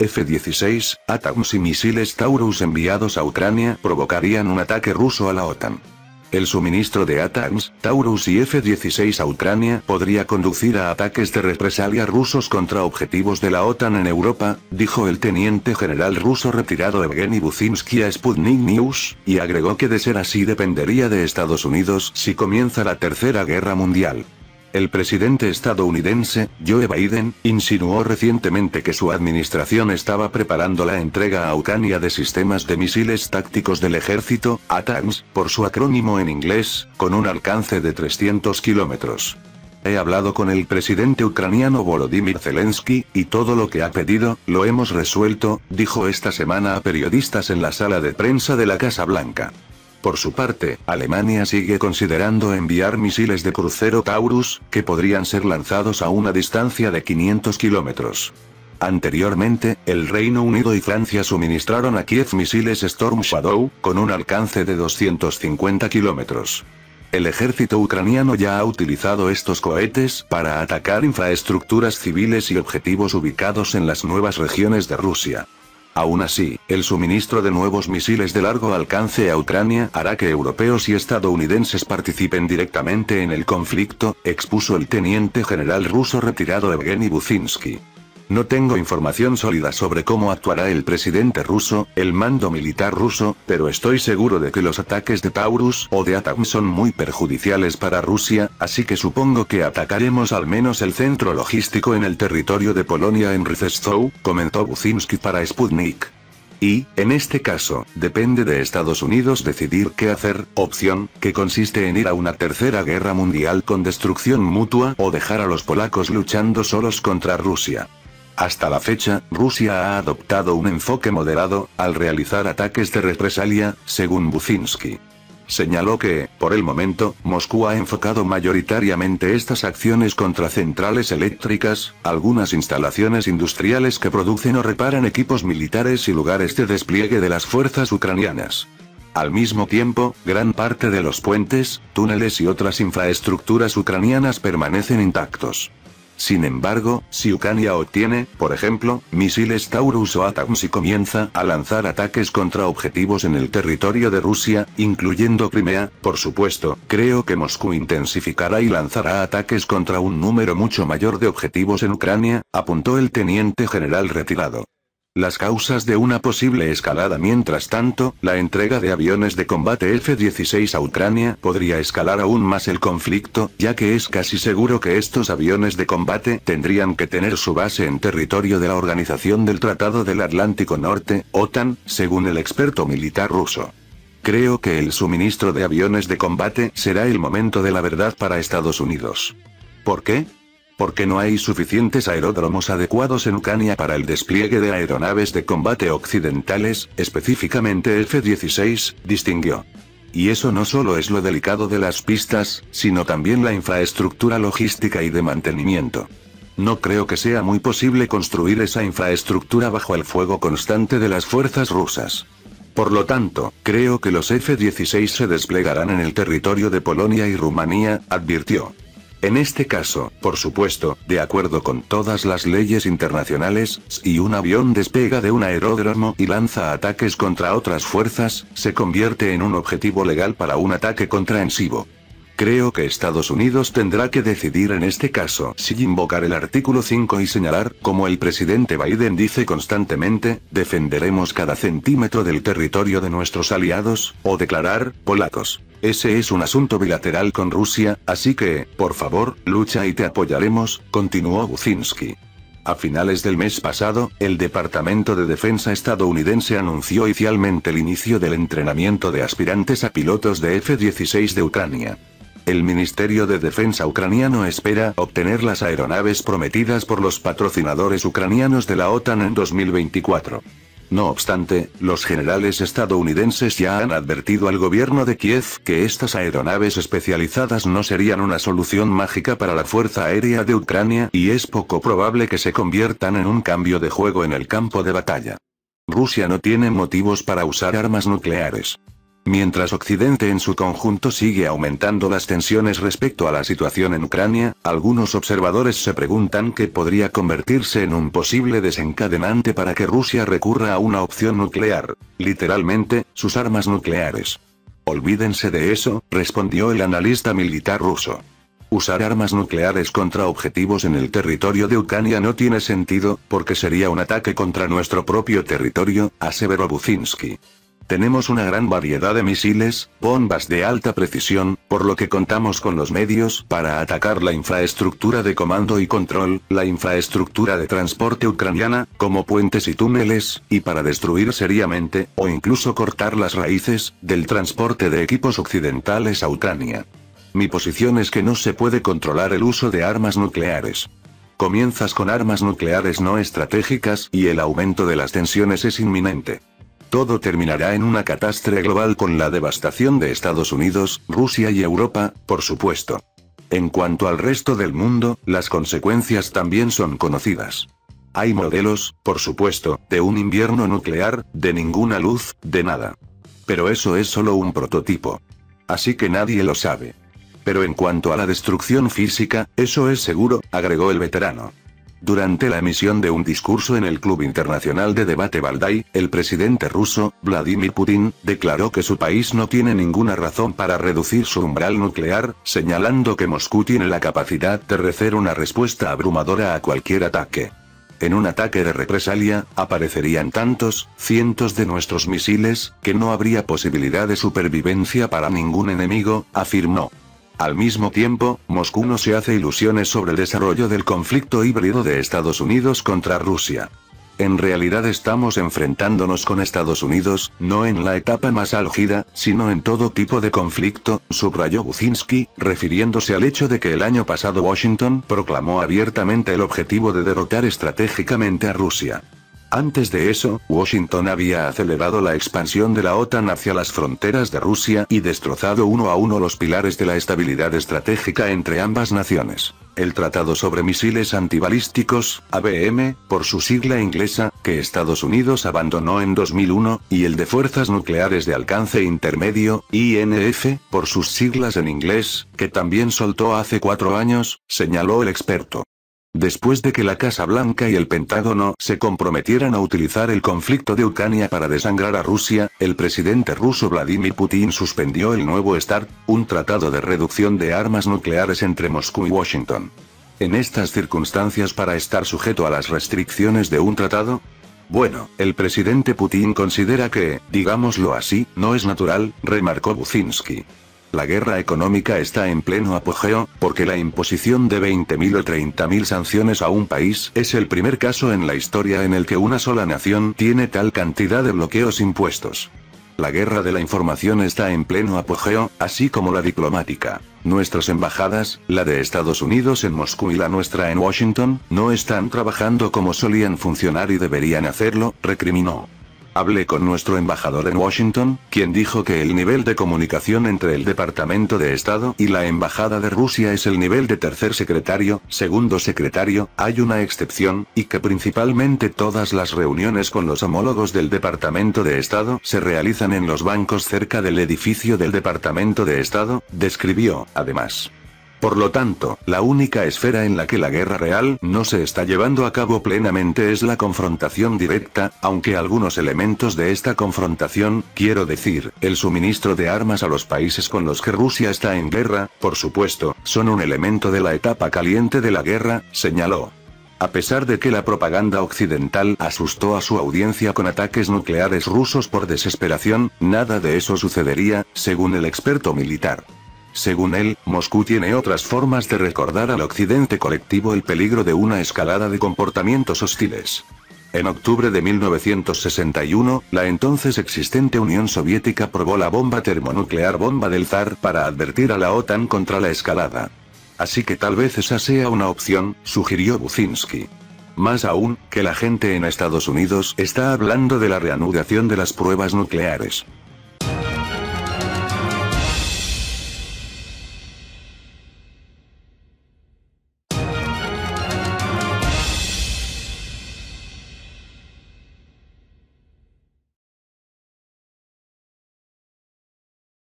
F-16, ATACMS y misiles Taurus enviados a Ucrania provocarían un ataque ruso a la OTAN. El suministro de ATACMS, Taurus y F-16 a Ucrania podría conducir a ataques de represalia rusos contra objetivos de la OTAN en Europa, dijo el teniente general ruso retirado Evgeny Buzinsky a Sputnik News, y agregó que de ser así dependería de Estados Unidos si comienza la Tercera Guerra Mundial. El presidente estadounidense, Joe Biden, insinuó recientemente que su administración estaba preparando la entrega a Ucrania de sistemas de misiles tácticos del ejército, ATACMS, por su acrónimo en inglés, con un alcance de 300 kilómetros. He hablado con el presidente ucraniano Volodymyr Zelensky, y todo lo que ha pedido, lo hemos resuelto, dijo esta semana a periodistas en la sala de prensa de la Casa Blanca. Por su parte, Alemania sigue considerando enviar misiles de crucero Taurus, que podrían ser lanzados a una distancia de 500 kilómetros. Anteriormente, el Reino Unido y Francia suministraron a Kiev misiles Storm Shadow, con un alcance de 250 kilómetros. El ejército ucraniano ya ha utilizado estos cohetes para atacar infraestructuras civiles y objetivos ubicados en las nuevas regiones de Rusia. Aún así, el suministro de nuevos misiles de largo alcance a Ucrania hará que europeos y estadounidenses participen directamente en el conflicto, expuso el teniente general ruso retirado Evgeny Buzinsky. No tengo información sólida sobre cómo actuará el presidente ruso, el mando militar ruso, pero estoy seguro de que los ataques de Taurus o de Atam son muy perjudiciales para Rusia, así que supongo que atacaremos al menos el centro logístico en el territorio de Polonia en Rizestov, comentó Buzinski para Sputnik. Y, en este caso, depende de Estados Unidos decidir qué hacer, opción, que consiste en ir a una tercera guerra mundial con destrucción mutua o dejar a los polacos luchando solos contra Rusia. Hasta la fecha, Rusia ha adoptado un enfoque moderado, al realizar ataques de represalia, según Buzinski. Señaló que, por el momento, Moscú ha enfocado mayoritariamente estas acciones contra centrales eléctricas, algunas instalaciones industriales que producen o reparan equipos militares y lugares de despliegue de las fuerzas ucranianas. Al mismo tiempo, gran parte de los puentes, túneles y otras infraestructuras ucranianas permanecen intactos. Sin embargo, si Ucrania obtiene, por ejemplo, misiles Taurus o ATACMS y comienza a lanzar ataques contra objetivos en el territorio de Rusia, incluyendo Crimea, por supuesto, creo que Moscú intensificará y lanzará ataques contra un número mucho mayor de objetivos en Ucrania, apuntó el teniente general retirado. Las causas de una posible escalada Mientras tanto, la entrega de aviones de combate F-16 a Ucrania podría escalar aún más el conflicto, ya que es casi seguro que estos aviones de combate tendrían que tener su base en territorio de la Organización del Tratado del Atlántico Norte, OTAN, según el experto militar ruso. Creo que el suministro de aviones de combate será el momento de la verdad para Estados Unidos. ¿Por qué? Porque no hay suficientes aeródromos adecuados en Ucrania para el despliegue de aeronaves de combate occidentales, específicamente F-16, distinguió. Y eso no solo es lo delicado de las pistas, sino también la infraestructura logística y de mantenimiento. No creo que sea muy posible construir esa infraestructura bajo el fuego constante de las fuerzas rusas. Por lo tanto, creo que los F-16 se desplegarán en el territorio de Polonia y Rumanía, advirtió. En este caso, por supuesto, de acuerdo con todas las leyes internacionales, si un avión despega de un aeródromo y lanza ataques contra otras fuerzas, se convierte en un objetivo legal para un ataque contraensivo. Creo que Estados Unidos tendrá que decidir en este caso si invocar el artículo 5 y señalar, como el presidente Biden dice constantemente, defenderemos cada centímetro del territorio de nuestros aliados, o declarar, polacos. Ese es un asunto bilateral con Rusia, así que, por favor, lucha y te apoyaremos, continuó Buzinski. A finales del mes pasado, el Departamento de Defensa estadounidense anunció oficialmente el inicio del entrenamiento de aspirantes a pilotos de F-16 de Ucrania. El Ministerio de Defensa ucraniano espera obtener las aeronaves prometidas por los patrocinadores ucranianos de la OTAN en 2024. No obstante, los generales estadounidenses ya han advertido al gobierno de Kiev que estas aeronaves especializadas no serían una solución mágica para la Fuerza Aérea de Ucrania y es poco probable que se conviertan en un cambio de juego en el campo de batalla. Rusia no tiene motivos para usar armas nucleares. Mientras Occidente en su conjunto sigue aumentando las tensiones respecto a la situación en Ucrania, algunos observadores se preguntan que podría convertirse en un posible desencadenante para que Rusia recurra a una opción nuclear. Literalmente, sus armas nucleares. Olvídense de eso, respondió el analista militar ruso. Usar armas nucleares contra objetivos en el territorio de Ucrania no tiene sentido, porque sería un ataque contra nuestro propio territorio, aseveró Buzinski. Tenemos una gran variedad de misiles, bombas de alta precisión, por lo que contamos con los medios para atacar la infraestructura de comando y control, la infraestructura de transporte ucraniana, como puentes y túneles, y para destruir seriamente, o incluso cortar las raíces, del transporte de equipos occidentales a Ucrania. Mi posición es que no se puede controlar el uso de armas nucleares. Comienzas con armas nucleares no estratégicas y el aumento de las tensiones es inminente. Todo terminará en una catástrofe global con la devastación de Estados Unidos, Rusia y Europa, por supuesto. En cuanto al resto del mundo, las consecuencias también son conocidas. Hay modelos, por supuesto, de un invierno nuclear, de ninguna luz, de nada. Pero eso es solo un prototipo. Así que nadie lo sabe. Pero en cuanto a la destrucción física, eso es seguro, agregó el veterano. Durante la emisión de un discurso en el Club Internacional de Debate Valdai, el presidente ruso, Vladimir Putin, declaró que su país no tiene ninguna razón para reducir su umbral nuclear, señalando que Moscú tiene la capacidad de ofrecer una respuesta abrumadora a cualquier ataque. En un ataque de represalia, aparecerían tantos, cientos de nuestros misiles, que no habría posibilidad de supervivencia para ningún enemigo, afirmó. Al mismo tiempo, Moscú no se hace ilusiones sobre el desarrollo del conflicto híbrido de Estados Unidos contra Rusia. En realidad estamos enfrentándonos con Estados Unidos, no en la etapa más álgida, sino en todo tipo de conflicto, subrayó Buzinski, refiriéndose al hecho de que el año pasado Washington proclamó abiertamente el objetivo de derrotar estratégicamente a Rusia. Antes de eso, Washington había acelerado la expansión de la OTAN hacia las fronteras de Rusia y destrozado uno a uno los pilares de la estabilidad estratégica entre ambas naciones. El Tratado sobre Misiles Antibalísticos, ABM, por su sigla inglesa, que Estados Unidos abandonó en 2001, y el de Fuerzas Nucleares de Alcance Intermedio, INF, por sus siglas en inglés, que también soltó hace cuatro años, señaló el experto. Después de que la Casa Blanca y el Pentágono se comprometieran a utilizar el conflicto de Ucrania para desangrar a Rusia, el presidente ruso Vladimir Putin suspendió el nuevo START, un tratado de reducción de armas nucleares entre Moscú y Washington. En estas circunstancias para estar sujeto a las restricciones de un tratado, bueno, el presidente Putin considera que, digámoslo así, no es natural, remarcó Buzinski. La guerra económica está en pleno apogeo, porque la imposición de 20.000 o 30.000 sanciones a un país es el primer caso en la historia en el que una sola nación tiene tal cantidad de bloqueos impuestos. La guerra de la información está en pleno apogeo, así como la diplomática. Nuestras embajadas, la de Estados Unidos en Moscú y la nuestra en Washington, no están trabajando como solían funcionar y deberían hacerlo, recriminó. Hablé con nuestro embajador en Washington, quien dijo que el nivel de comunicación entre el Departamento de Estado y la Embajada de Rusia es el nivel de tercer secretario, segundo secretario, hay una excepción, y que principalmente todas las reuniones con los homólogos del Departamento de Estado se realizan en los bancos cerca del edificio del Departamento de Estado, describió, además. Por lo tanto, la única esfera en la que la guerra real no se está llevando a cabo plenamente es la confrontación directa, aunque algunos elementos de esta confrontación, quiero decir, el suministro de armas a los países con los que Rusia está en guerra, por supuesto, son un elemento de la etapa caliente de la guerra, señaló. A pesar de que la propaganda occidental asustó a su audiencia con ataques nucleares rusos por desesperación, nada de eso sucedería, según el experto militar. Según él, Moscú tiene otras formas de recordar al occidente colectivo el peligro de una escalada de comportamientos hostiles. En octubre de 1961, la entonces existente Unión Soviética probó la bomba termonuclear bomba del zar para advertir a la OTAN contra la escalada. Así que tal vez esa sea una opción, sugirió Buzinski. Más aún, que la gente en Estados Unidos está hablando de la reanudación de las pruebas nucleares.